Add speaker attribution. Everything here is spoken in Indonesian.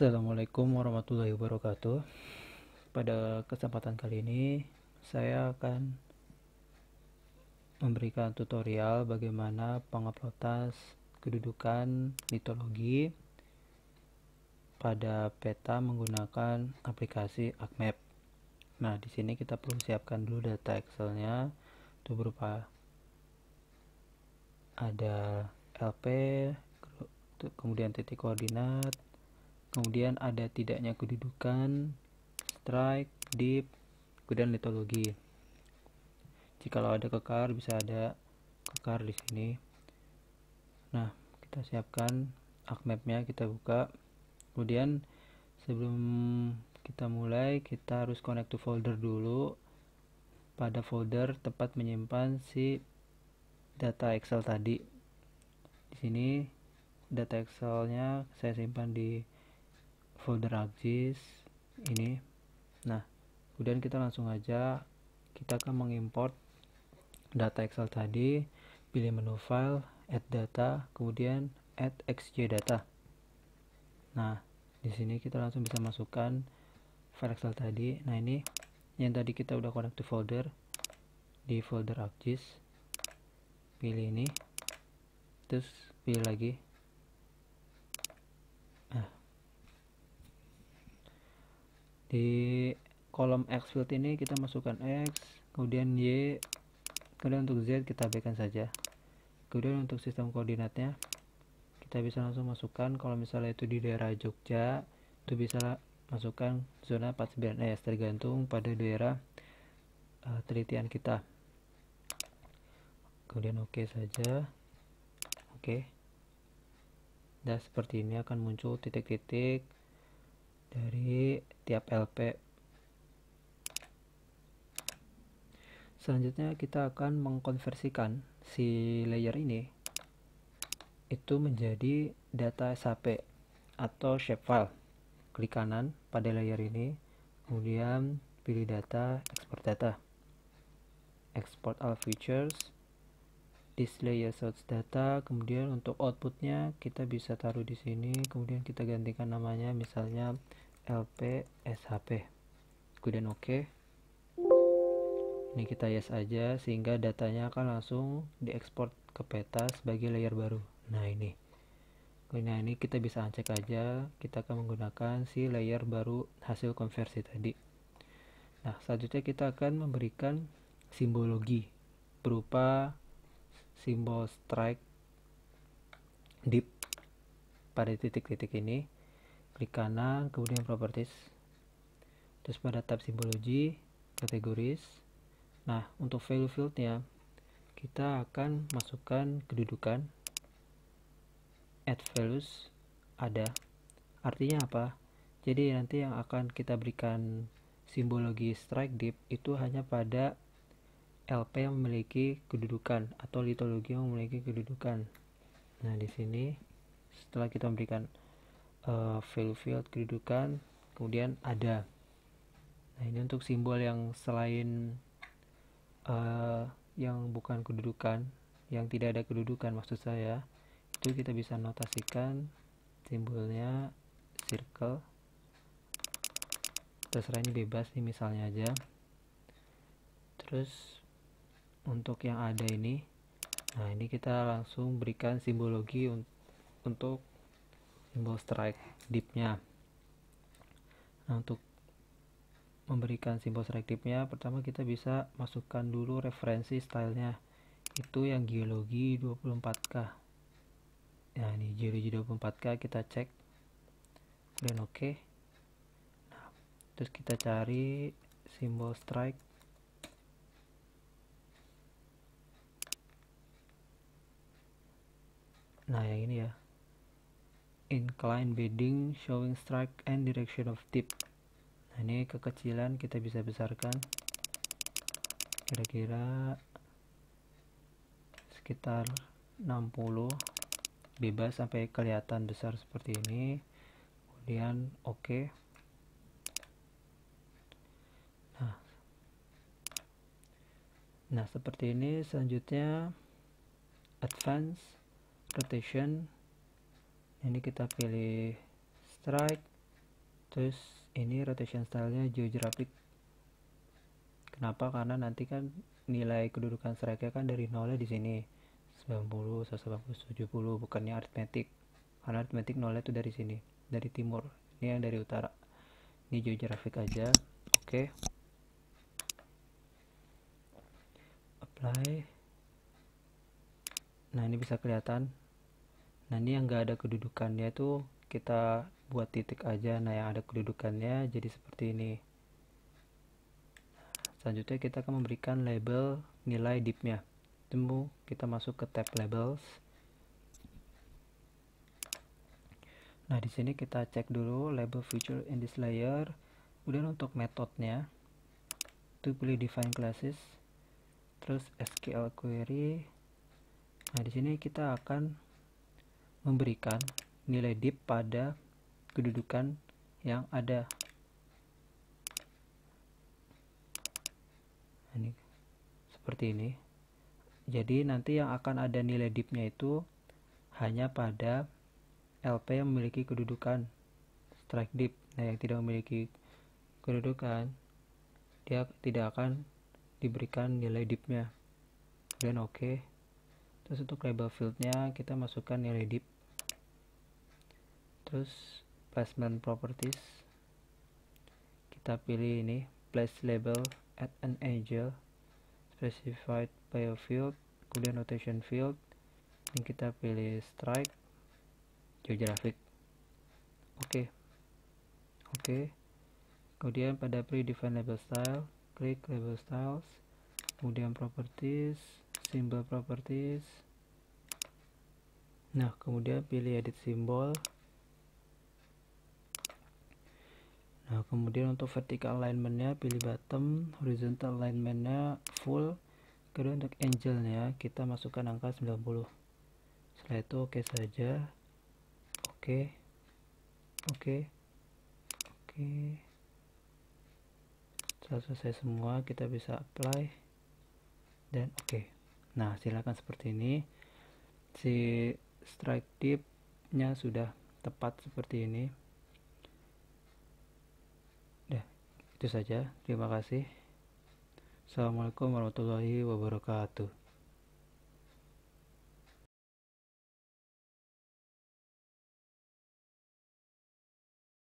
Speaker 1: Assalamualaikum warahmatullahi wabarakatuh. Pada kesempatan kali ini, saya akan memberikan tutorial bagaimana penguploadan kedudukan litologi pada peta menggunakan aplikasi ArcMap. Nah, di sini kita perlu siapkan dulu data Excel-nya. Itu berupa ada LP, kemudian titik koordinat, kemudian ada tidaknya kedudukan strike deep kemudian litologi. Jikalau ada kekar bisa ada kekar di sini. Nah kita siapkan mapnya kita buka. Kemudian sebelum kita mulai kita harus connect to folder dulu. Pada folder tempat menyimpan si data Excel tadi. Di sini data Excelnya saya simpan di folder ArcGIS ini. Nah kemudian kita langsung aja kita akan mengimport data Excel tadi pilih menu file add data kemudian add xj data. Nah di sini kita langsung bisa masukkan file Excel tadi. Nah ini yang tadi kita udah connect to folder di folder ArcGIS pilih ini terus pilih lagi di kolom X field ini kita masukkan X kemudian Y. Kemudian untuk Z kita abaikan saja. Kemudian untuk sistem koordinatnya kita bisa langsung masukkan. Kalau misalnya itu di daerah Jogja itu bisa masukkan zona 49S tergantung pada daerah uh, telitian kita. Kemudian oke okay saja. Oke. Okay. dan seperti ini akan muncul titik-titik dari tiap LP selanjutnya kita akan mengkonversikan si layer ini. Itu menjadi data SAP atau shapefile klik kanan pada layer ini kemudian pilih data export data. Export all features display source data kemudian untuk outputnya kita bisa taruh di sini kemudian kita gantikan namanya misalnya LP SHP kemudian oke OK. ini kita yes aja sehingga datanya akan langsung diekspor ke peta sebagai layer baru. Nah ini. Nah ini kita bisa uncek aja. Kita akan menggunakan si layer baru hasil konversi tadi. Nah selanjutnya kita akan memberikan simbologi berupa simbol strike deep pada titik-titik ini klik kanan kemudian properties terus pada tab simbologi kategoris. Nah untuk value fieldnya kita akan masukkan kedudukan add values ada. Artinya apa? Jadi nanti yang akan kita berikan simbologi strike deep itu hanya pada LP yang memiliki kedudukan atau litologi yang memiliki kedudukan. Nah di sini setelah kita memberikan uh, value field kedudukan kemudian ada. Nah ini untuk simbol yang selain uh, yang bukan kedudukan yang tidak ada kedudukan maksud saya itu kita bisa notasikan simbolnya circle. Terserah ini bebas nih misalnya aja. Terus untuk yang ada ini nah ini kita langsung berikan simbologi un untuk simbol strike deepnya nah untuk memberikan simbol strike deepnya pertama kita bisa masukkan dulu referensi stylenya. Itu yang geologi 24k ya ini geologi 24k kita cek. Kemudian oke. Okay. nah, terus kita cari simbol strike. Nah yang ini ya incline bedding showing strike and direction of tip. Nah ini kekecilan kita bisa besarkan. Kira-kira sekitar 60 bebas sampai kelihatan besar seperti ini. Kemudian oke. Okay. nah. Nah seperti ini selanjutnya. Advance rotation ini kita pilih strike terus ini rotation stylenya GeoGraphic. Kenapa? Karena nanti kan nilai kedudukan strike kan dari nolnya di sini. 90 180 70 bukannya arithmetic karena arithmetic nolnya itu dari sini dari timur. Ini yang dari utara. Ini GeoGraphic aja. Oke. Okay. apply. Nah ini bisa kelihatan nah ini yang enggak ada kedudukannya itu kita buat titik aja. Nah yang ada kedudukannya jadi seperti ini. Selanjutnya kita akan memberikan label nilai dipnya. Temu kita masuk ke tab labels. Nah di sini kita cek dulu label feature in this layer. Kemudian untuk metodenya itu pilih define classes terus SQL query. Nah di sini kita akan memberikan nilai dip pada kedudukan yang ada. Ini seperti ini. Jadi nanti yang akan ada nilai dipnya itu hanya pada LP yang memiliki kedudukan. Strike dip. Nah yang tidak memiliki kedudukan dia tidak akan diberikan nilai dipnya. Kemudian oke. okay. Terus untuk label fieldnya kita masukkan nilai dip terus placement properties kita pilih ini place label at an angle specified by a field kemudian notation field ini kita pilih strike geographic oke okay. oke okay. kemudian pada predefined label style klik label styles kemudian properties symbol properties nah kemudian pilih edit symbol nah kemudian untuk vertical alignmentnya pilih bottom horizontal alignmentnya full kemudian untuk angelnya kita masukkan angka 90 setelah itu oke okay saja oke okay. oke okay. oke okay. setelah selesai semua kita bisa apply dan oke okay. Nah silakan seperti ini si strike tip nya sudah tepat seperti ini Itu saja. Terima kasih. Assalamualaikum warahmatullahi wabarakatuh.